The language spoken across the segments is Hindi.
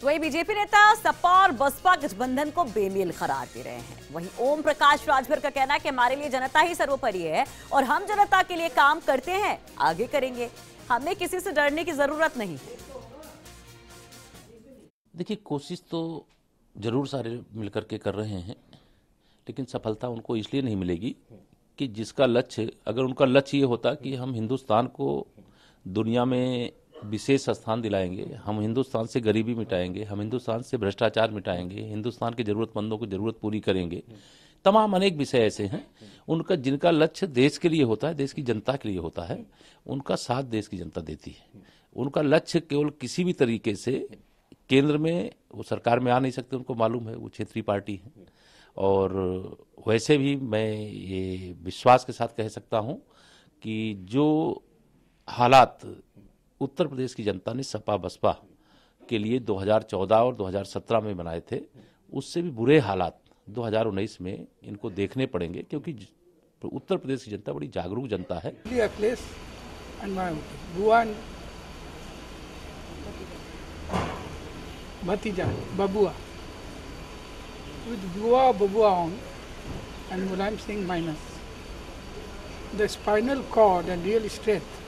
तो वही बीजेपी नेता सपा और बसपा गठबंधन को बेमेल करार दे रहे हैं। वहीं ओम प्रकाश राजभर का कहना है कि हमारे लिए जनता ही सर्वोपरि है और हम जनता के लिए काम करते हैं, आगे करेंगे। हमें किसी से डरने की ज़रूरत नहीं देखिए, कोशिश तो ज़रूर सारे मिलकर के कर रहे हैं, लेकिन सफलता उनको इसलिए नहीं मिलेगी कि जिसका लक्ष्य, अगर उनका लक्ष्य ये होता कि हम हिंदुस्तान को दुनिया में विशेष स्थान दिलाएँगे। हम हिंदुस्तान से गरीबी मिटाएँगे, हम हिंदुस्तान से भ्रष्टाचार मिटाएँगे, हिंदुस्तान के जरूरतमंदों की ज़रूरत पूरी करेंगे। तमाम अनेक विषय ऐसे हैं, उनका जिनका लक्ष्य देश के लिए होता है, देश की जनता के लिए होता है, उनका साथ देश की जनता देती है। उनका लक्ष्य केवल किसी भी तरीके से केंद्र में, वो सरकार में आ नहीं सकते, उनको मालूम है, वो क्षेत्रीय पार्टी है। और वैसे भी मैं ये विश्वास के साथ कह सकता हूँ कि जो हालात उत्तर प्रदेश की जनता ने सपा बसपा के लिए 2014 और 2017 में बनाए थे। उससे भी बुरे हालात 2019 में इनको देखने पड़ेंगे क्योंकि उत्तर प्रदेश की जनता बड़ी जागरूक जनता है। The spinal cord and real strength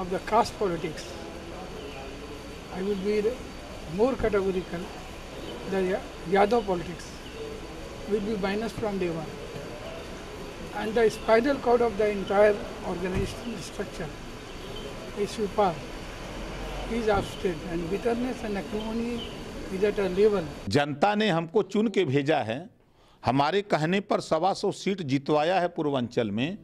of the caste politics, I will be more categorical. The Yadav politics will be minus from day one and the spinal cord of the entire organizational structure is super is upstate and bitterness and acrimony is at a level जनता ने हमको चुन के भेजा है हमारे कहने पर सवा सौ सीट जितवाया है पूर्वांचल में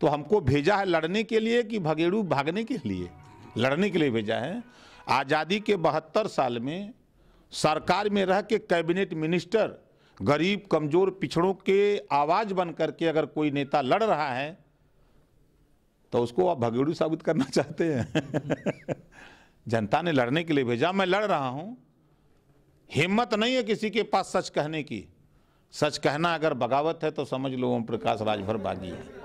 तो हमको भेजा है लड़ने के लिए कि भगेड़ू भागने के लिए? लड़ने के लिए भेजा है। आज़ादी के बहत्तर साल में सरकार में रह के कैबिनेट मिनिस्टर गरीब, कमज़ोर पिछड़ों के आवाज़ बन करके अगर कोई नेता लड़ रहा है तो उसको आप भगेड़ू साबित करना चाहते हैं। जनता ने लड़ने के लिए भेजा। मैं लड़ रहा हूँ। हिम्मत नहीं है किसी के पास सच कहने की। सच कहना अगर बगावत है तो समझ लो ओम प्रकाश, राजभर बागी है।